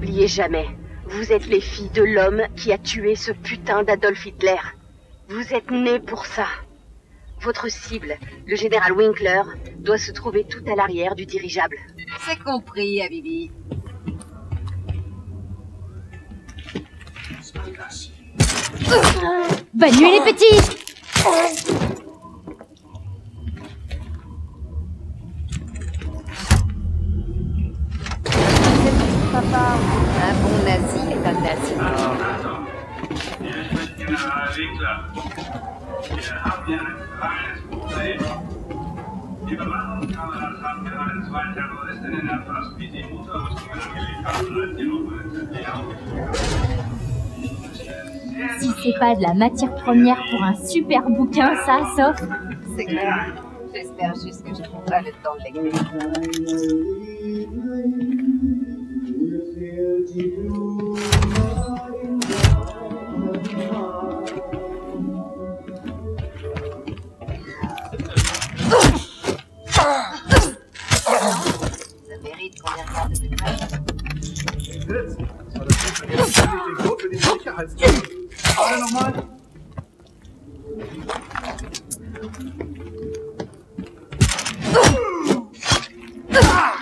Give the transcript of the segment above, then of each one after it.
N'oubliez jamais, vous êtes les filles de l'homme qui a tué ce putain d'Adolf Hitler. Vous êtes nés pour ça. Votre cible, le général Winkler, doit se trouver tout à l'arrière du dirigeable. C'est compris, Avivi. Bonne nuit les petits Si c'est pas de la matière première pour un super bouquin, ça, sauf... C'est clair. J'espère juste que je trouverai le temps de l'écrire. Scheiße. Warte nochmal. Ah!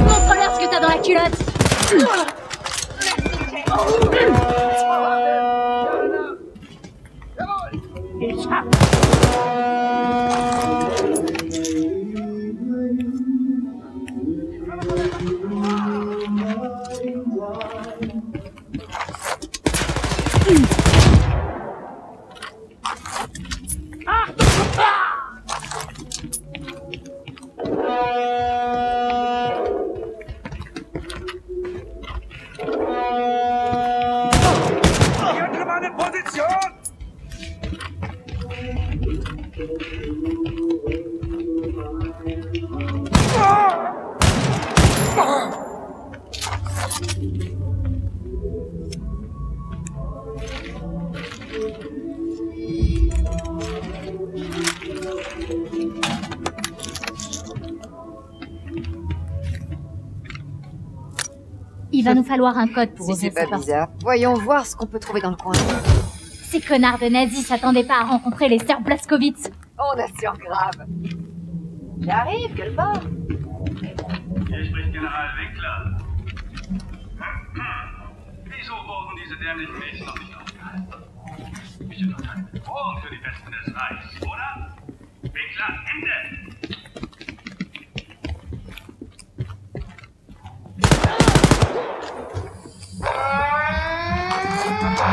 Montre-leur ce que t'as dans la culotte Il va nous falloir un code pour Si ouvrir c'est pas bizarre. Voyons voir ce qu'on peut trouver dans le coin. Ces connards de nazis s'attendaient pas à rencontrer les sœurs Blaskowitz. On assure grave. J'arrive, quelle part spricht General Winkler? Wieso wurden diese dämlichen Mädchen noch nicht aufgehalten? Bestimmt noch keine Bedrohung für die Besten des Reichs, oder? Winkler, Ende! Bravo, t'es mon modèle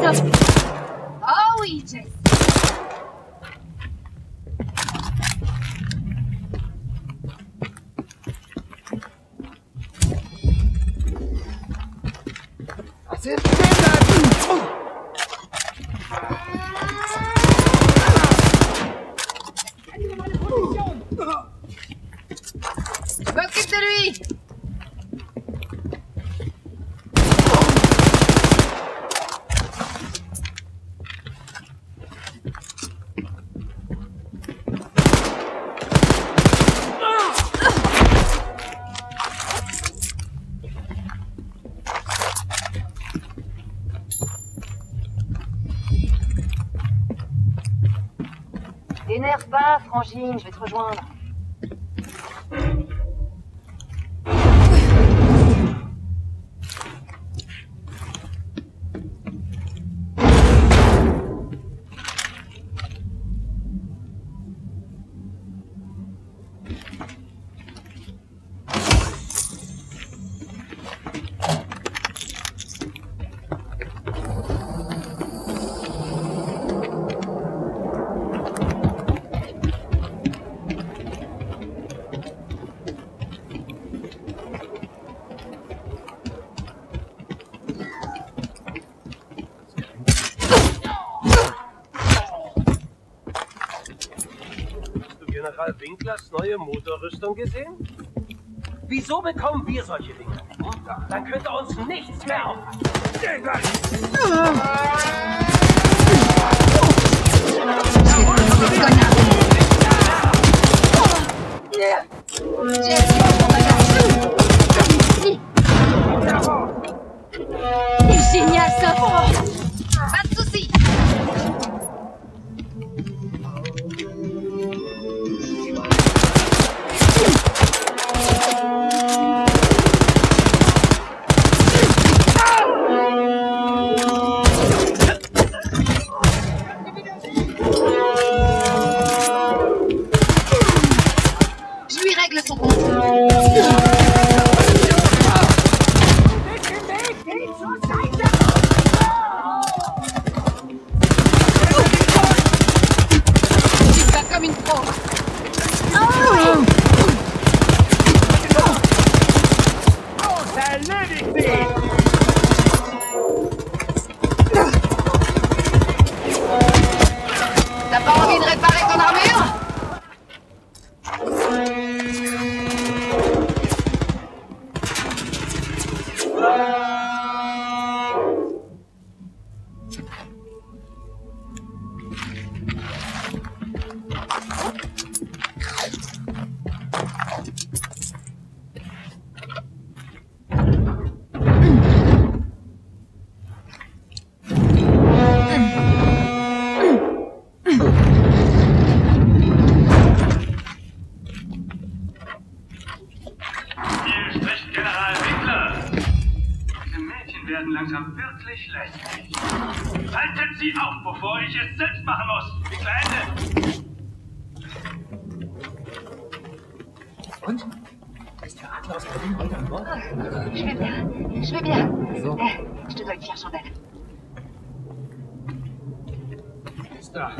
oh, he just. That's it. Oh, Frangine, je vais te rejoindre. Winklers neue Motorrüstung gesehen? Wieso bekommen wir solche Dinge? Dann könnte uns nichts mehr aufhalten. C'est génial, Soph Pas fest. Haltet sie auf, bevor ich es selbst machen muss. Die Kleine. Und? Ist der Adler aus Berlin heute an Bord? Oh, schwimm ja, schwimm ja. So. Äh, stimmt euch ja schon weg. Ist da.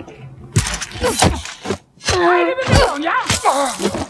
Eine Bewegung, ja? Ah!